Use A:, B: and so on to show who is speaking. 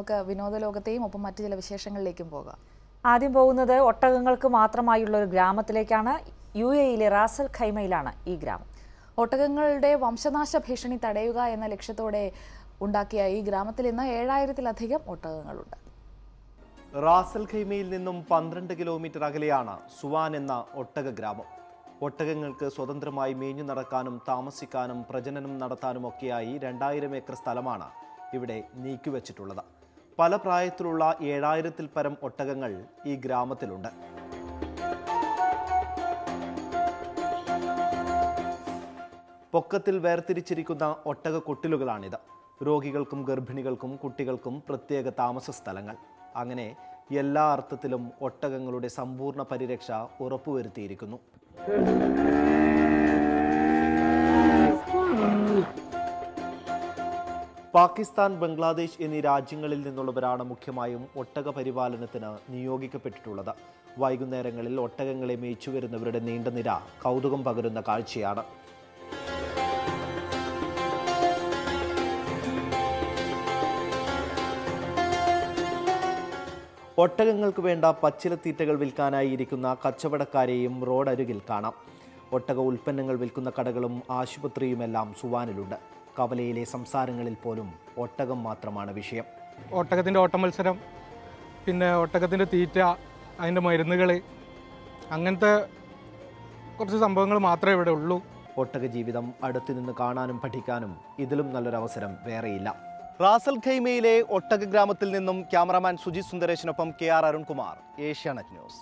A: നമുക്ക് വിനോദ ലോകത്തെയും ഒപ്പം മറ്റു ചില വിശേഷങ്ങളിലേക്കും പോകാം.
B: ആദ്യം പോകുന്നത് ഒട്ടകങ്ങൾക്ക് മാത്രമായുള്ള ഒരു ഗ്രാമത്തിലേക്കാണ്. യു എയിലെ റാസൽ ഖൈമയിലാണ് ഈ ഗ്രാമം.
A: ഒട്ടകങ്ങളുടെ വംശനാശ ഭീഷണി തടയുക എന്ന ലക്ഷ്യത്തോടെ ഉണ്ടാക്കിയ ഈ ഗ്രാമത്തിൽ ഇന്ന് ഏഴായിരത്തിലധികം ഒട്ടകങ്ങളുണ്ട്.
C: റാസൽ ഖൈമയിൽ നിന്നും പന്ത്രണ്ട് കിലോമീറ്റർ അകലെയാണ് സുവാൻ എന്ന ഒട്ടക ഗ്രാമം. ഒട്ടകങ്ങൾക്ക് സ്വതന്ത്രമായി മേഞ്ഞു നടക്കാനും താമസിക്കാനും പ്രജനനം നടത്താനും ഒക്കെയായി രണ്ടായിരം ഏക്കർ സ്ഥലമാണ് ഇവിടെ നീക്കിവച്ചിട്ടുള്ളത്. പല പ്രായത്തിലുള്ള ഏഴായിരത്തിൽ പരം ഒട്ടകങ്ങൾ ഈ ഗ്രാമത്തിലുണ്ട്. പൊക്കത്തിൽ വേർതിരിച്ചിരിക്കുന്ന ഒട്ടക കൊട്ടിലുകളാണിത്. രോഗികൾക്കും ഗർഭിണികൾക്കും കുട്ടികൾക്കും പ്രത്യേക താമസ സ്ഥലങ്ങൾ. അങ്ങനെ എല്ലാ അർത്ഥത്തിലും ഒട്ടകങ്ങളുടെ സമ്പൂർണ പരിരക്ഷ ഉറപ്പുവരുത്തിയിരിക്കുന്നു. പാകിസ്ഥാൻ ബംഗ്ലാദേശ് എന്നീ രാജ്യങ്ങളിൽ നിന്നുള്ളവരാണ് മുഖ്യമായും ഒട്ടക പരിപാലനത്തിന് നിയോഗിക്കപ്പെട്ടിട്ടുള്ളത്. വൈകുന്നേരങ്ങളിൽ ഒട്ടകങ്ങളെ മേയിച്ചു വരുന്നവരുടെ നീണ്ട നിര കൗതുകം പകരുന്ന കാഴ്ചയാണ്. ഒട്ടകങ്ങൾക്ക് വേണ്ട പച്ചിലത്തീറ്റകൾ വിൽക്കാനായി ഇരിക്കുന്ന കച്ചവടക്കാരെയും റോഡരികിൽ കാണാം. ഒട്ടക ഉൽപ്പന്നങ്ങൾ വിൽക്കുന്ന കടകളും ആശുപത്രിയുമെല്ലാം സുവാനിലുണ്ട്. കവലയിലെ സംസാരങ്ങളിൽ പോലും ഒട്ടകം മാത്രമാണ് വിഷയം.
D: ഒട്ടകത്തിന്റെ ഓട്ട മത്സരം പിന്നെ ഒട്ടകത്തിന്റെ തീറ്റ അതിന്റെ മരുന്നുകൾ അങ്ങനത്തെ കുറച്ച് സംഭവങ്ങൾ മാത്രമേ ഇവിടെ ഉള്ളൂ.
C: ഒട്ടക ജീവിതം അടുത്തു നിന്ന് കാണാനും പഠിക്കാനും ഇതിലും നല്ലൊരവസരം വേറെയില്ല. റാസൽ ഖൈമയിലെ ഒട്ടക ഗ്രാമത്തിൽ നിന്നും cameraman Sujith സുന്ദരേശിനൊപ്പം K R Arunkumar Asianet news.